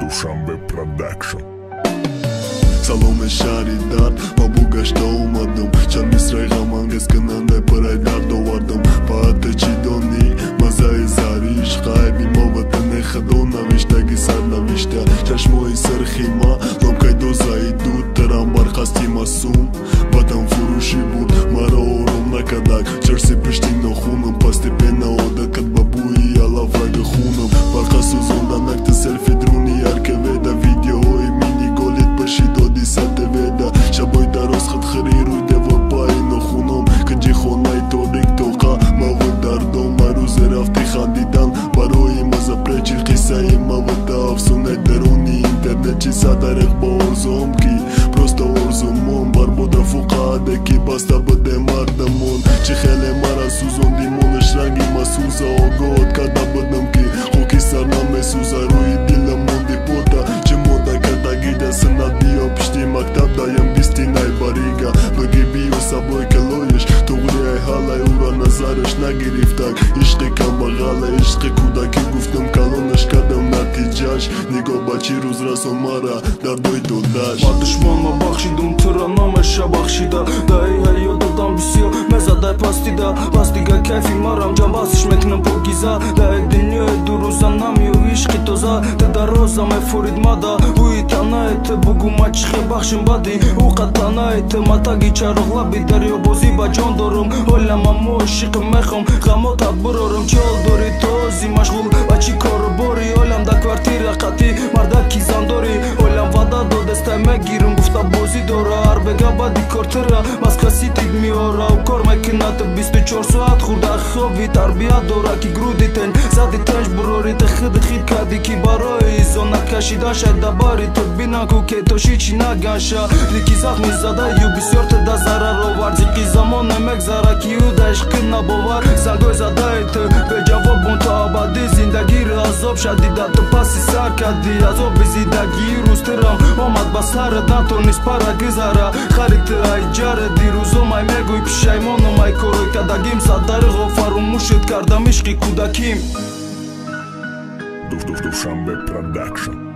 Душанбе Production саломе шаҳри дард ба бу гашта омадам чанд мисраи ғамангез кунанда пурай дард овардам. Паате чӣ донӣ? Маззаи зариш қайби мо ватане худо навиштаги сарнавишта чашмои сархима хеле мара сӯзонди монаш ранги масӯза огоҳ карда будам ки хоки сар намесӯза рӯи дилам монди пота чи мода кардагида синат биё пишти мактаб даям бистинай барига баги биё сабой калоиш туғрияй ҳалай ура назараш нагирифтак. Ишқи камбағала ишқи кӯдакӣ гуфтам калонаш кардам натиҷаш нигоҳ ба чӣ рӯз расон мара дардои додаш ба душманма бахшидум тура намеша бахшида. Даи ҳаё додам бисёр мезадай пастида. Бас дига кайфи марам ҷабасиш мекунам покиза даи дунёи дурӯза намиё ишқи тоза. Ты дароза мефурид мада. Уи танаэте бугу мачихе бахшим бади. Уқа танаэте матаги чароғ лаби. Дарёбозӣ ба ҷон дорум. Ҳолама мо ишқи мехом. Ғамо таббурорум чол дори този машғул? Ба чӣ кору бори олам да квартира қатӣ мардаки зандори олам вада додестай мегирум. Гуфта бозӣ дора арбега бади кортира маскаси тид миора кор мекунад бисту чор соат хурда хоби тарбия дора ки груди тен зади тенш бурори тхиди хид карди ки барои зона кашида шайда бари то бинаку ке тоши чи нагаша лики захми зада ю бисёр теда зарар оварди ки замон намегзара ки ю дашқи набовар сангой задаи ту беҷавоб бун то абадӣ зиндагиро азоб шадида. Ту паси сар карди азоби зиндагии рӯстирам омад ба сарат натонист пара гизара харити айҷаре дирӯзо май мегӯй. Пишаймону май корой кадагим садариғо фаромӯшид кардам ишқи кӯдаким. Душанбе Production